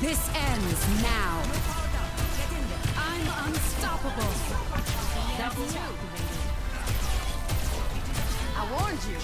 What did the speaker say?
This ends now. I'm unstoppable. That's. I warned you.